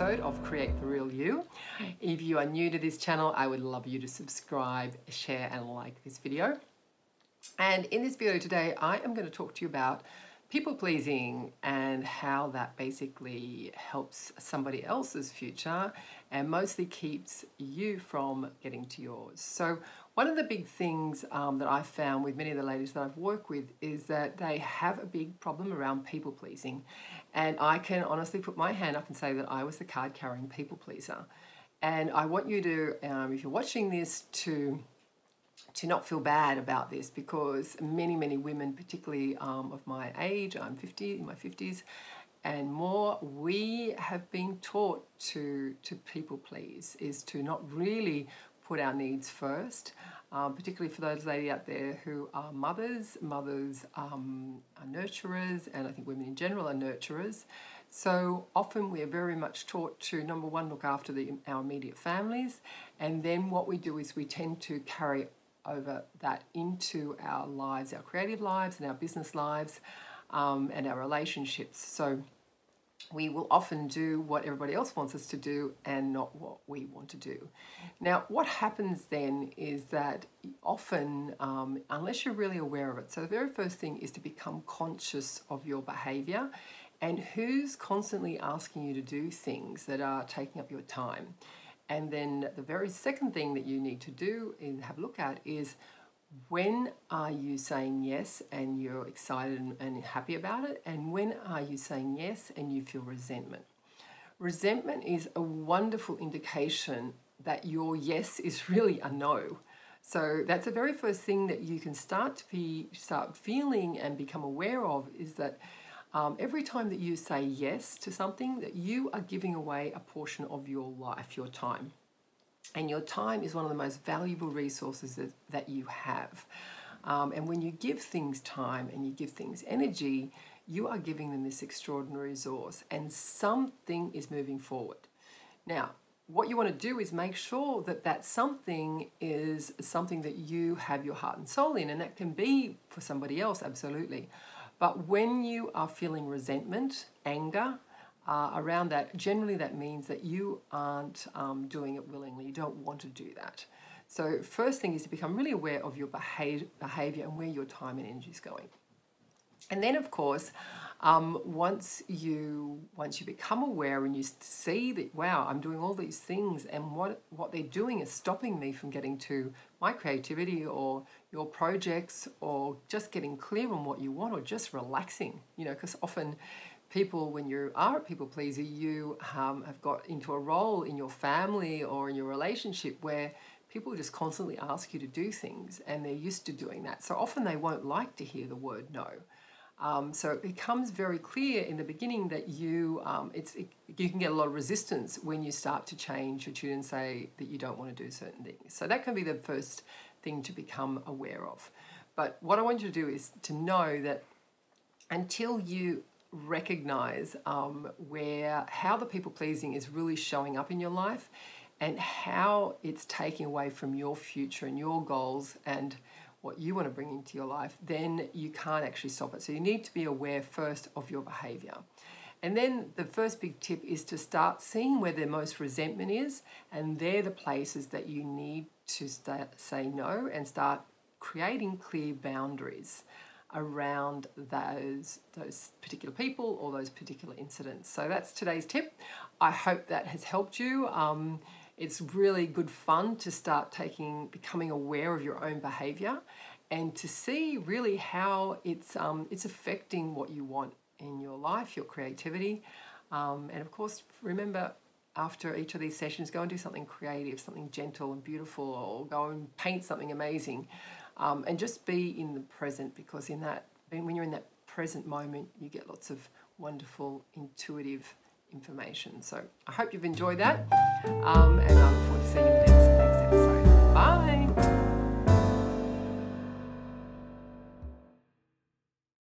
episode of Create the Real You. If you are new to this channel, I would love you to subscribe, share, and like this video. And in this video today, I am going to talk to you about people pleasing and how that basically helps somebody else's future and mostly keeps you from getting to yours. So, one of the big things um, that I've found with many of the ladies that I've worked with is that they have a big problem around people pleasing. And I can honestly put my hand up and say that I was the card carrying people pleaser. And I want you to, um, if you're watching this, to to not feel bad about this because many, many women, particularly um, of my age, I'm 50, in my 50s and more, we have been taught to, to people please, is to not really put our needs first, um, particularly for those ladies out there who are mothers. Mothers um, are nurturers, and I think women in general are nurturers. So often we are very much taught to number one, look after the, our immediate families, and then what we do is we tend to carry over that into our lives, our creative lives, and our business lives, um, and our relationships. So we will often do what everybody else wants us to do and not what we want to do. Now, what happens then is that often, um, unless you're really aware of it, so the very first thing is to become conscious of your behavior and who's constantly asking you to do things that are taking up your time. And then the very second thing that you need to do and have a look at is when are you saying yes and you're excited and, happy about it? And when are you saying yes and you feel resentment? Resentment is a wonderful indication that your yes is really a no. So that's the very first thing that you can start to be start feeling and become aware of is that um, every time that you say yes to something, that you are giving away a portion of your life, your time. And your time is one of the most valuable resources that, that you have. Um, and when you give things time and you give things energy, you are giving them this extraordinary resource, and something is moving forward. Now, what you want to do is make sure that that something is something that you have your heart and soul in, and that can be for somebody else, absolutely. But when you are feeling resentment, anger, uh, around that, generally that means that you aren't um, doing it willingly. You don't want to do that. So, first thing is to become really aware of your behavior and where your time and energy is going. And then, of course, um, once you once you become aware and you see that wow, I'm doing all these things, and what what they're doing is stopping me from getting to my creativity or your projects, or just getting clear on what you want, or just relaxing. You know, because often people, when you are a people pleaser, you um, have got into a role in your family or in your relationship where people just constantly ask you to do things and they're used to doing that. So often they won't like to hear the word no. Um, so it becomes very clear in the beginning that you um, it's it, you can get a lot of resistance when you start to change your tune and say that you don't want to do certain things. So that can be the first thing to become aware of. But what I want you to do is to know that until you recognize um, where how the people pleasing is really showing up in your life and how it's taking away from your future and your goals and what you want to bring into your life, then you can't actually stop it. So you need to be aware first of your behavior. And then the first big tip is to start seeing where the most resentment is, and they're the places that you need to say no and start creating clear boundaries around those those particular people or those particular incidents. So that's today's tip. I hope that has helped you. Um, it's really good fun to start taking becoming aware of your own behavior and to see really how it's um, it's affecting what you want in your life, your creativity, um, and of course remember after each of these sessions, go and do something creative, something gentle and beautiful, or go and paint something amazing um, and just be in the present because in that when you're in that present moment you get lots of wonderful intuitive information. So i hope you've enjoyed that. Um, and i